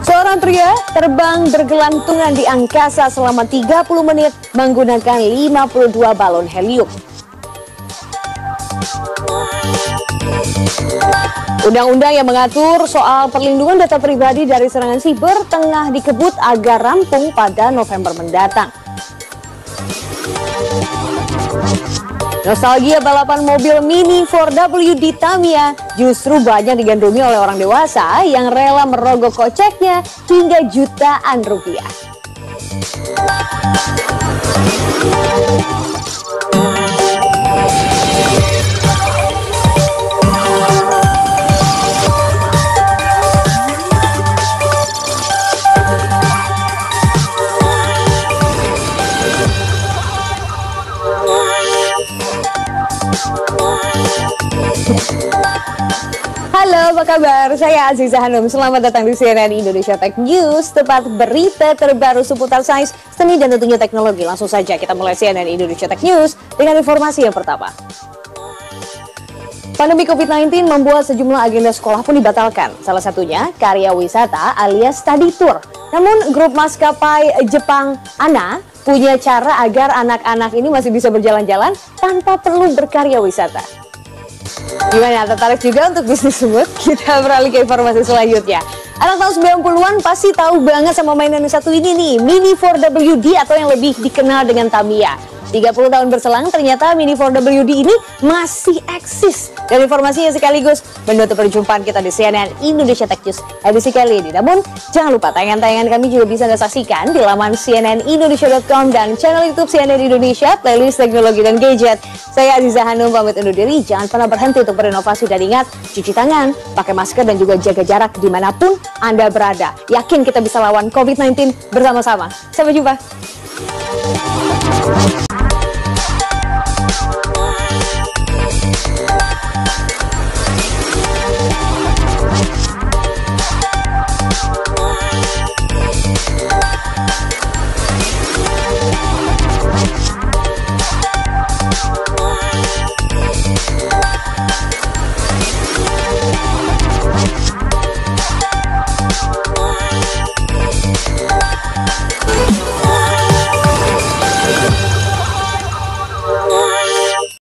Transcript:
Seorang pria terbang bergelantungan di angkasa selama 30 menit menggunakan 52 balon helium. Undang-undang yang mengatur soal perlindungan data pribadi dari serangan siber tengah dikebut agar rampung pada November mendatang. Nostalgia balapan mobil Mini 4W di Tamiya justru banyak digandrungi oleh orang dewasa yang rela merogoh koceknya hingga jutaan rupiah. Halo, apa kabar? Saya Aziza Hanum. Selamat datang di CNN Indonesia Tech News, tempat berita terbaru seputar sains, seni, dan tentunya teknologi. Langsung saja kita mulai CNN Indonesia Tech News dengan informasi yang pertama. Pandemi COVID-19 membuat sejumlah agenda sekolah pun dibatalkan. Salah satunya karya wisata alias study tour. Namun grup maskapai Jepang ANA punya cara agar anak-anak ini masih bisa berjalan-jalan tanpa perlu berkarya wisata. Gimana, tertarik juga untuk bisnis semut? Kita beralih ke informasi selanjutnya. Anak tahun 90-an pasti tahu banget sama mainan yang satu ini nih, Mini 4WD atau yang lebih dikenal dengan Tamiya. 30 tahun berselang ternyata Mini 4WD ini masih eksis. Dan informasinya sekaligus menutup perjumpaan kita di CNN Indonesia Tech News edisi kali ini. Namun jangan lupa tayangan-tayangan kami juga bisa Anda saksikan di laman cnnindonesia.com dan channel YouTube CNN Indonesia, playlist teknologi dan gadget. Saya Aziza Hanum pamit undur diri. Jangan pernah berhenti untuk berinovasi dan ingat cuci tangan, pakai masker dan juga jaga jarak di mana pun Anda berada. Yakin kita bisa lawan COVID-19 bersama-sama. Sampai jumpa. Thank you.